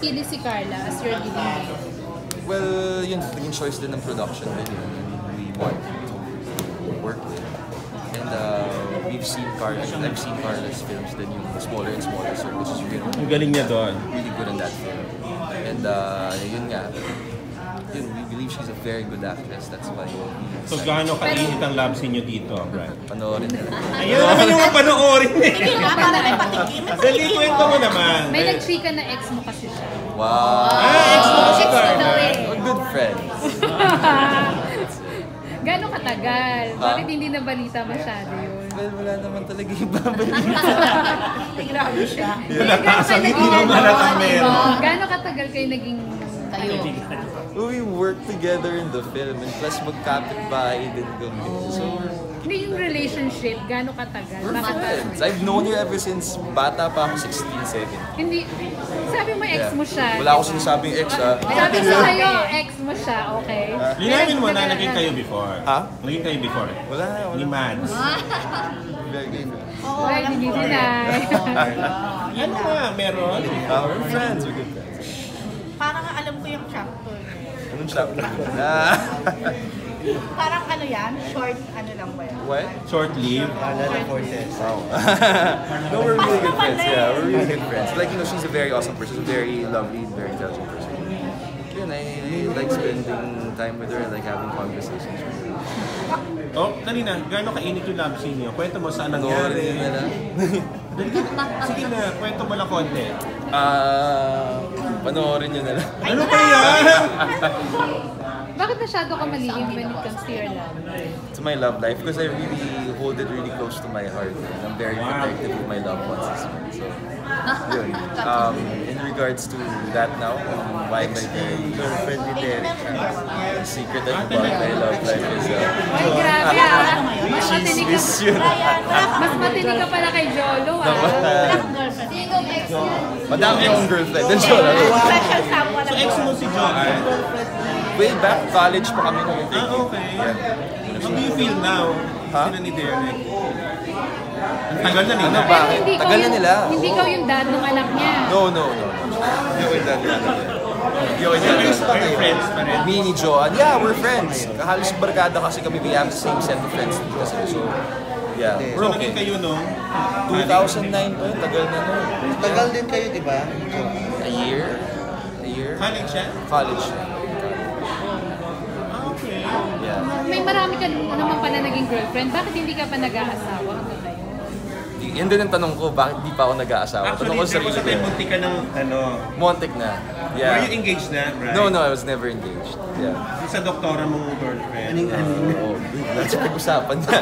napili si Carla as your leading lady? Well, yun, naging choice din ng production din yun. We want to work with. And uh, we've seen Carla, I've seen Carla's films din yung smaller and smaller circles. She's really, Ang galing niya doon. really good in that film. And uh, yun nga, yun, we believe she's a very good actress. That's why we So gaano kainit ang love scene niyo dito, Brad? panoorin nila. Ayun naman yung panoorin eh. Sige nga, para may patikim. May Dali, kwento mo naman. May nag-chika na ex mo kasi siya. Wow! Ah, ex mo si Ex mo daw Carla. eh. We're good friends. Gano'ng katagal? Ha? Bakit hindi na balita masyado yun? Well, wala naman talaga yung babalita. Grabe siya. Nataas ang hindi mo malatang meron. Gano'ng katagal kayo naging kayo? We work together in the film and plus magkapit-bahay din kami. So, we're, Hindi yung relationship, gano'ng katagal? we're Bakit ba? friends. I've known her ever since bata pa ako, 16, 17. Hindi, sabi mo ex mo siya. Wala ako sinasabing ex, ah. Sabi ko sa'yo, ex mo siya, okay? Linawin mo na naging kayo before. Ha? Naging kayo before. Wala, wala. Ni Mads. Very good. Oo, Well, alam hindi ko. deny. Ano nga, meron? Uh, we're friends, we're good friends. Parang alam ko yung chapter. Chapter? Ah, Parang ano yan? Short ano lang ba yan? what? Short leave. Wow. no, we're really good friends. Yeah, we're really good friends. Like, you know, she's a very awesome person. She's a very lovely, very intelligent person. Yun, I, I like spending time with her. I like having conversations with her. Oh, dali na. Gaano kainit yung love scene niyo? Kwento mo saan nangyari. Sige na, kwento mo lang konti. Ah, panoorin nyo na lang. Ano ba yan? Bakit masyado ka malihim when it comes to your love? To my love life because I really hold it really close to my heart. And I'm very protective of my loved ones as well. So, yun. Um, in regards to that now, um, why very Girlfriend ni Derek. secret about my love life is uh, Ay, grabe ah. Mas matinig ka, mas matinig ka pala kay Jolo ah. Girlfriend. Sinong ex niya? Madami akong girlfriend. Then lang. Special someone. So ex mo si Joanne? Way back college pa kami nung Ah, okay. Yeah. How do you feel now? Ha? Sila ni Derek. Ang tagal na nila. Ano ba? Pero hindi Tagal ikaw na yung- nila. Hindi ikaw yung dad ng anak niya. No, no, no. Hindi ako yung dad niya. Hindi ako yung dad niya. kayo friends pa rin. Me ni Joanne, yeah, we're friends. Halos barkada kasi kami, we have the same set of friends din kasi. So, yeah, So we're naging okay. kayo nung 2009 pa yun, tagal na nun. Tagal din kayo, di ba? A year? A year? college siya? College. May marami ka naman pala naging girlfriend. Bakit hindi ka pa nag-aasawa hanggang ngayon? Yun din ang tanong ko, bakit di pa ako nag-aasawa? Actually, Tanong ko sa there sarili ko. munti ka ng ano. Montek na. Were Yeah. you engaged na, right? No, no, I was never engaged. Yeah. Yung Sa doktora mong girlfriend. Oh, that's pag-usapan na.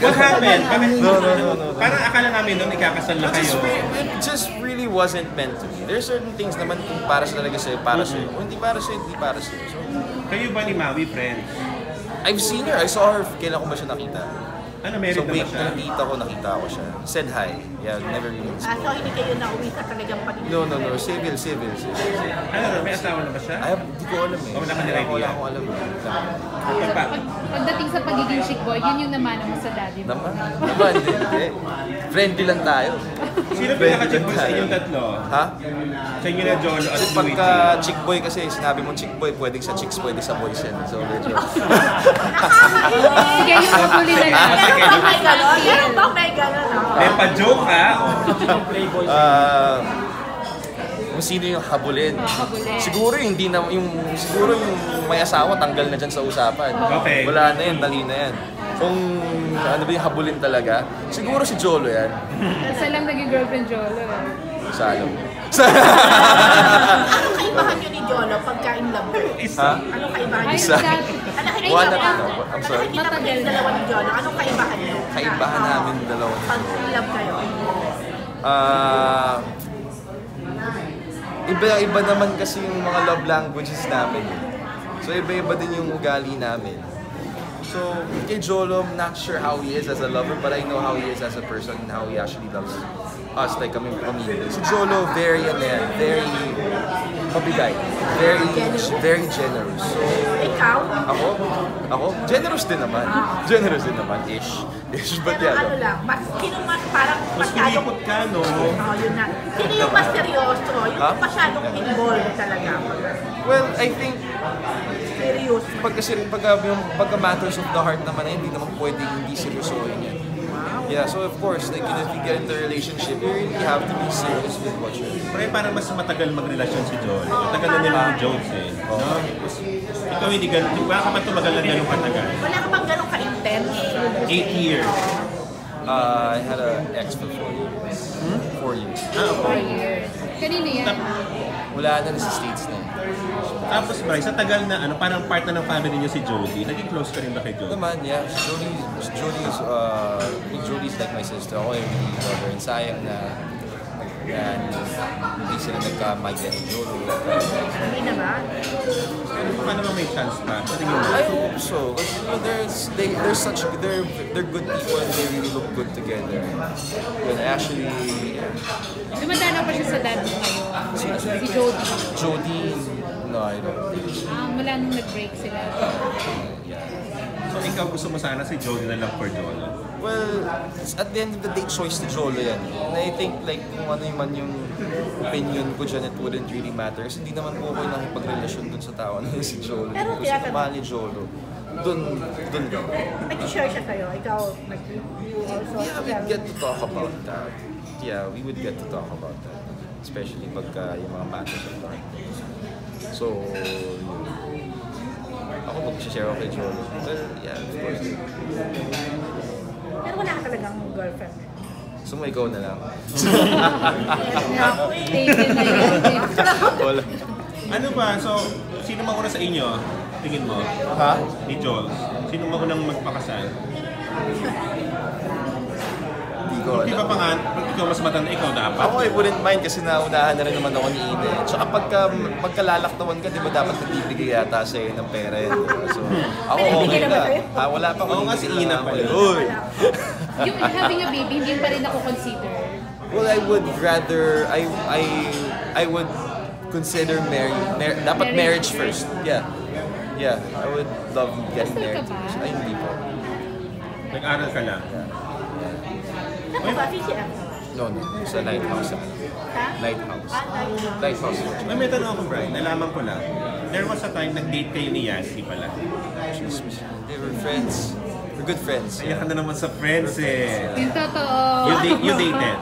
What happened? Bakit? No, no, no, no. Parang akala namin noon ikakasal na kayo. it just really wasn't meant to be. There's certain things naman kung para sa talaga sa'yo, para sa'yo. Kung hindi para sa'yo, hindi para sa'yo. So, Kayo ba ni Maui friends? I've seen her. I saw her. Kailan ko ba siya nakita? Ano, So, married na ba wait, siya? ng tita ko, nakita ko siya. Said hi. Yeah, never really Ah, so spoke. hindi kayo nauwi sa talagang pag-ibig. No, no, no. Civil, civil, civil. Ano, may asawa na ba siya? I have, di ko alam eh. Oh, wala ka Wala na ko- Wala idea. akong alam. eh. Pa? Pag, pagdating sa pagiging chick boy, yun yung namana mo sa daddy mo. Naman, naman, hindi, hindi. Friendly lang tayo. Sino pinaka-chick boy sa inyong tatlo? Ha? Sa inyo na Jolo at Kasi Luigi. pagka chick boy kasi, sinabi mo chick boy, pwedeng sa chicks, pwede sa boys yan. So, medyo... Sige, yung kapuli na lang. Meron bang may gano'n? Meron bang may gano'n? May pa-joke ha? Ah, kung sino yung habulin. habulin. Siguro yung hindi na yung siguro yung may asawa tanggal na diyan sa usapan. Okay. Wala na yan, dali na yan. Kung ano ba yung habulin talaga, siguro si Jolo yan. Isa lang naging girlfriend Jolo. eh. Sa alam. Ano kaibahan nyo ni Jolo pagka in love kayo? ha? Ano kaibahan nyo? Isa. Ano One mo? at ano? I'm sorry. Ano nakikita mo yung dalawa ni Jolo? Anong kaibahan nyo? Kaibahan Na, namin dalawa. Pag in love kayo. Ah iba-iba naman kasi yung mga love languages namin. So iba-iba din yung ugali namin. So kay Jolo, I'm not sure how he is as a lover, but I know how he is as a person and how he actually loves us, like kami pamilya. Si Jolo, very ano yan, very mabigay. Very, very generous. So, Ikaw? ako, ako, generous din naman. Generous din naman, ish. Ish, but Pero ano yeah. lang, mas, sino mas parang Mas masyadong... kumikot ka, no? Oh, yun na. Sino yung mas seryoso? Yung Ha? masyadong involved talaga. Well, I think, Serious. pag kasi pagka, yung, pagka matters of the heart naman, eh, hindi naman pwedeng hindi seryosohin yan. Yeah, so of course, like, you know, if you get into a relationship, you really have to be serious with what you're doing. Pre, parang mas matagal magrelasyon si Joel. Matagal na nila ni Jones eh. No? Mas- Ikaw hindi ganun. Wala ka man tumagal na ganun katagal. Wala ka bang ganun ka-intense? Eight years. Uh, I had an ex for four years. Four years. Ah, Four okay. years. Kanino yan? Wala na sa States na. Tapos, Bryce, sa tagal na, ano, parang part na ng family niyo si Jody. Naging close ka rin ba kay Jody? Naman, yeah. Jody, Jody is, uh, Jody's like my sister. Ako, I really love her. And sayang na, na hindi sila nagka-migrate ni Jody. Hindi naman. Ano pa naman may chance pa? Sa tingin mo? I hope so. Because you know, there's they they're such they're they're good people and they really look good together. And actually, yeah. Dumadalaw pa siya sa dad mo ngayon. Si Jody. Jody, no, I don't think. Ah, mula nung nag-break sila. Yeah. So, ikaw gusto mo sana si Jody na lang for Jolo? Well, at the end of the day, choice ni Jolo yan. And I think like kung ano man yung opinion ko dyan, it wouldn't really matter. Kasi hindi naman po ako yung nakipagrelasyon dun sa tao na si Jolo. Pero Kasi tinatanong- mahal ni Jolo. Dun, dun lang. Nag-share siya sa'yo. Ikaw, nag also. Yeah, we'd get to talk about that. Yeah, we would get to talk about that. Especially pagka yung mga matters of heart. So, yun. Ako mag-share ako kay Jolo. Well, yeah, of course. Pero wala ka talagang girlfriend. So, mo ikaw na lang. Ako. Taken na yun. Wala. Ano ba? So, sino mauna sa inyo? Tingin mo? Ha? Ni Joel. Sino maunang magpakasal? Hindi ko Di ba alam. pa nga, pag ikaw mas matanda, ikaw dapat. Ako, I wouldn't mind kasi naunahan na rin naman ako ni Ine. Tsaka pagka pagkalalaktawan ka, di ba dapat nagbibigay yata sa'yo ng pera yan, di ba? So, ako okay na. Ha, wala pa Oo nga, si Ina pa yun. Uy! Yung having a baby, hindi pa rin ako consider. Well, I would rather, I, I, I would consider marry, mar, dapat marriage Marriage first. Yeah. Yeah, I would love getting ka married. Ay, hindi po. Nag-aral ka lang. Ako ba, PCM? No, no. Sa lighthouse. Lighthouse. Ah, tayo. Lighthouse. May may tanong ako, Brian. Nalaman ko lang. There was a time nag-date kayo ni Yassi pala. They were friends. We're good friends. Kaya ka na naman sa friends eh. Yung totoo. You, date, you dated.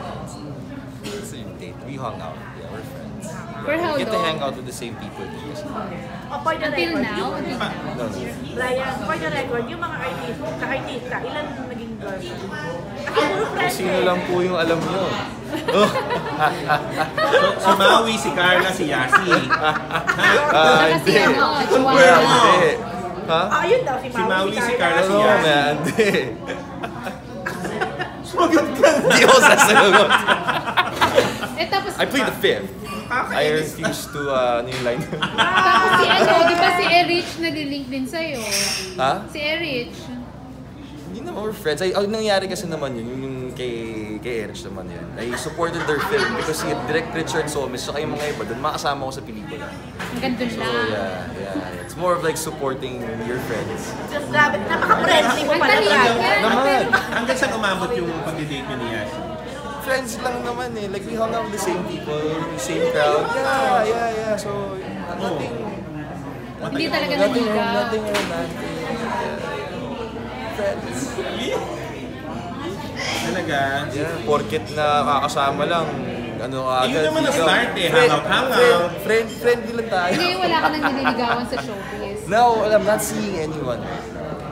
For how We get to hang long? out with the same people. Oh, for the Until record, now? yung, Until now? no, no. Brian, for the record, yung mga artist, sa artista, ilan naging girlfriend? Friends Sino lang po yung alam nyo? So, si Maui, si Carla, si Yassi. Ha? Ah, hindi. ano, hindi. Ha? Ah, yun daw, si Si Maui, si Carla, si Yassi. man? Hindi. Hindi ako sasagot. Eh I plead the fifth. I refuse to, uh, ano yung line? tapos si ano, di ba si Erich nalilink din sa'yo? ha? Si Erich. Hindi naman we're friends. Ay, ang nangyari kasi naman yun, yung, yung kay, kay Erich naman yun. I supported their film because si Direct Richard Somes, saka yung mga iba doon, makasama ko sa pelikula. Hanggang dun So, lang. yeah, yeah. It's more of like supporting your friends. Just grabe, napaka-friendly mo Ang pala, talino Brian. niya. Naman! Hanggang saan umabot yung pag-date niyo ni Yassi? Friends lang naman eh. Like, we hung out with the same people, the same crowd. Yeah, yeah, yeah. So, nothing, Hindi talaga nothing, naligaw. nothing romantic. Friends. Talaga? Yeah, porket na kakasama lang, ano agad. Yun naman ang start eh, Friend- hangout, hangout. Friend, friend, friendly lang tayo. Ngayon wala ka nang nililigawan sa showbiz. No, I'm not seeing anyone.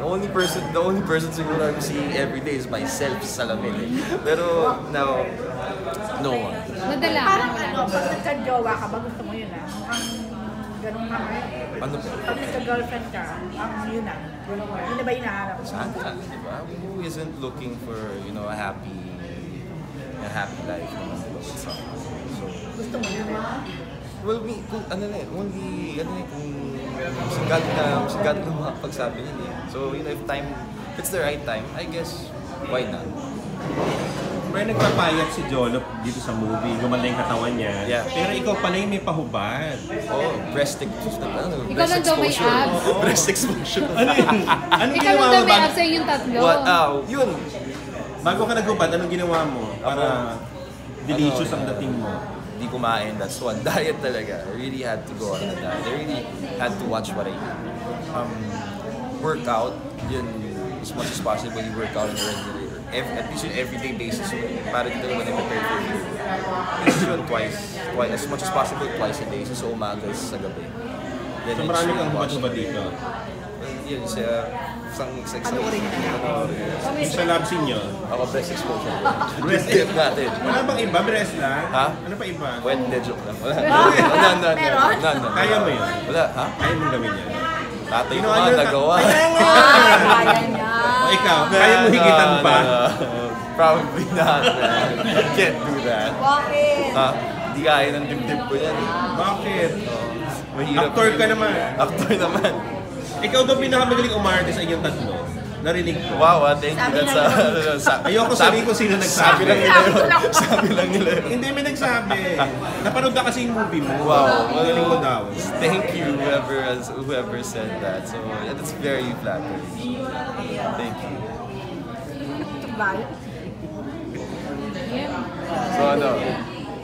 The only person, the only person siguro I'm seeing every day is myself sa salamin. eh. Pero now, no one. Nadala ka, Parang ano, na. pag nagka-jowa ka ba, gusto mo yun ah? Mukhang ganun ka ngayon. Ano po? Pag nagka-girlfriend ka, ang yun ah. Yun na ba hinaharap mo? Sana, di ba? Who isn't looking for, you know, a happy, a happy life naman diba? So, so, Gusto mo yun eh. well, we, kung, ano na eh, only, ano eh, kung si God na, si God na makapagsabi niya eh. So, you know, if time, if it's the right time, I guess, why not? Siyempre, nagpapayat si Jolo dito sa movie. Gumanda yung katawan niya. Yeah. Pero ikaw pala yung may pahubad. Oh, breast exposure. Ano, Ikaw breast lang daw may exposure. abs. Oo, breast exposure. Ano yun? Anong Ikaw lang daw may abs sa yung tatlo. What? Ah, yun. bago ka naghubad? Anong ginawa mo? Para delicious Ano, ang dating mo. Hindi kumain, that's one. Diet talaga. I really had to go on a diet. I really had to watch what I eat. Um, workout, yun, as much as possible, you work out on a regular, at least on everyday basis. So, para dito naman i-prepare for you. Yun, twice. twice. As much as possible, twice a day. So, sa umaga, sa gabi. Then, So marami kang hubad-hubad dito. Yun, sa isang isang isang Panoorin. Panoorin. Yung sa lab niyo. Ako breast exposure. Breast Tip natin. Wala bang iba? Breast lang? Ha? Ano pa iba? Wet, de joke lang. Wala. Wala, Meron? no, no. Kaya mo yun? Wala, ha? Kaya mong gawin yan. Tatay ko nga nagawa. Kaya nga! Kaya niya. Ikaw, kaya mo higitan pa? no, no. Probably not, man. I can't do that. Bakit? Ha? Hindi kaya ng dibdib ko yan. eh. Bakit? Mahirap. Actor ka naman. Actor naman. Ikaw daw pinakamagaling umarte sa inyong tatlo. Narinig ko. Wow, ah, thank you. Sabi That's uh, sa, Ayoko sabihin kung sino Sabi nagsabi. lang nila Sabi ko yun. lang. Sabi lang nila yun. Hindi, may nagsabi. Napanood na kasi yung movie mo. Wow. Galing mo daw. Thank you, whoever has, whoever said that. So, yeah, that's very flattering. Thank you. Bakit? So, ano?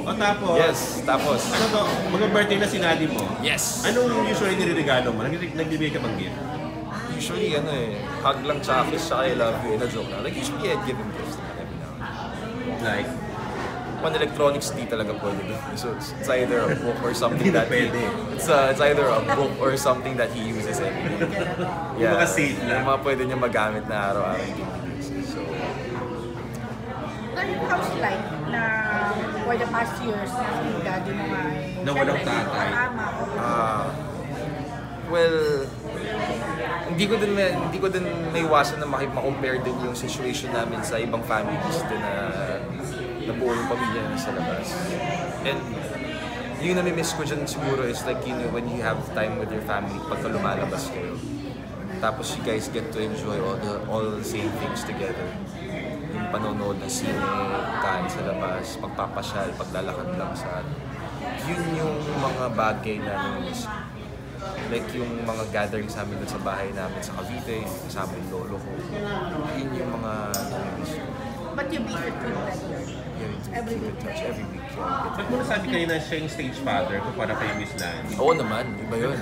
O tapos, Yes, tapos. ano to, mag-birthday na si Nadie mo. Yes! Anong usually niregalo mo? Nag- Nagbibigay ka bang gift? Usually, ano eh, hug lang tsaka kiss tsaka I love you, na joke lang. Like, usually I'd give him gifts naman every now and then. Like, One electronics, di talaga pwede doon. So, it's, it's either a book or something that he, it's, uh, it's either a book or something that he uses every day. Yung mga safe lang. Yung mga pwede niya magamit na araw-araw. So, Ano yung house life na for the past years na yung daddy mo ay Na walang tatay. Ah, well, hindi ko din may, hindi ko din may iwasan na maki- ma-compare din yung situation namin sa ibang families din na nabuo yung pamilya namin sa labas. And yung nami-miss ko dyan siguro is like, you know, when you have time with your family pagka lumalabas kayo. Tapos you guys get to enjoy all the all the same things together. Panonood ng sine, kain sa labas, pagpapasyal, paglalakad lang sa yun yung mga bagay na namiss. Like yung mga gatherings namin dun sa bahay namin sa Cavite, kasama yung lolo ko. Yun yung mga namiss ko. But you visit with them. Yun, Every keep in week. touch every week. Yeah. ba't mo nasabi kayo na siya yung stage father ko para kay Miss Lance? Oo naman, iba yun.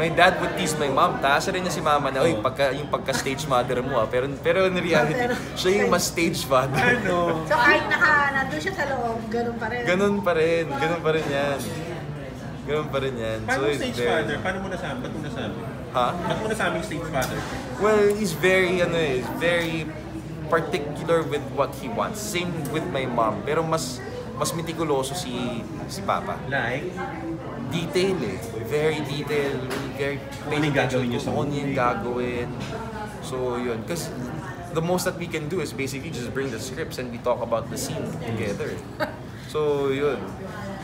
my dad would tease my mom. Taas rin niya si mama na, uy, pagka, yung pagka-stage mother mo ah. Pero, pero in reality, siya yung mas stage father. Ano? So kahit naka, nandun siya sa loob, ganun pa rin. Ganun pa rin. Ganun pa rin yan. Ganun pa rin yan. Paano it's stage very- father? Paano mo nasabi? Ba't mo nasabi? Ha? Ba't mo nasabi yung stage father? Well, he's very, ano eh, very particular with what he wants. Same with my mom. Pero mas mas metikuloso si si Papa. Like? Detail eh. Very detail. Very pay Ano gagawin niyo to sa ano yung movie? gagawin. So, yun. Because the most that we can do is basically just bring the scripts and we talk about the scene together. So, yun.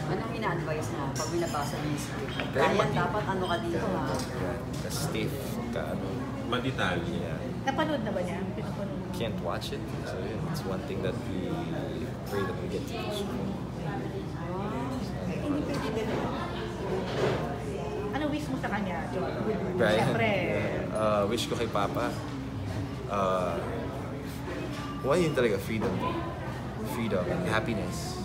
Anong ina-advise na pag binabasa niyo yung script? Mati- dapat ano ka dito ha? Tapos stiff ka, ano. Madetalye. Yeah. Napanood na ba niya? Pinapanood mo? can't watch it. So yun, it's one thing that we pray that we get to do. Hindi pwede ganun. Ano wish mo sa kanya, John? Brian, Siyempre, uh, wish ko kay Papa, uh, why yun talaga, freedom. Freedom and happiness.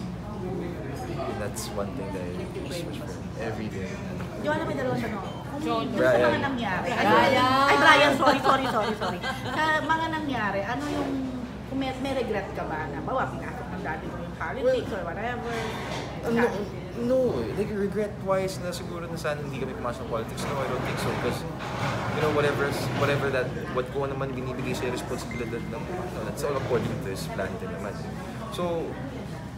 And that's one thing that I wish for every day. Joanna, may dalawang tanong. Kung dun sa Brian. mga nangyari, ay, Brian. ay Brian, sorry, sorry, sorry, sorry. Sa mga nangyari, ano yung, kung may, may regret ka ba na, bawa, pinasok ng dati mo yung politics or whatever? Uh, no, no, like regret-wise na siguro na sana hindi kami pumasok ng politics. No, I don't think so. Because, you know, whatever, whatever that, what ko naman binibigay sa responsibilidad ng, ano, that's all according to His plan din naman. So,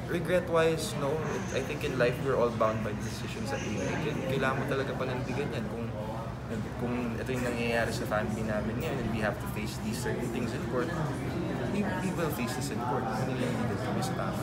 regret-wise, no. I think in life, we're all bound by decisions that we make. And kailangan mo talaga panindigan yan. Kung, kung ito yung nangyayari sa family namin ngayon and we have to face these certain things in court, we, we will face this in court. Hindi lang hindi kami sa tama.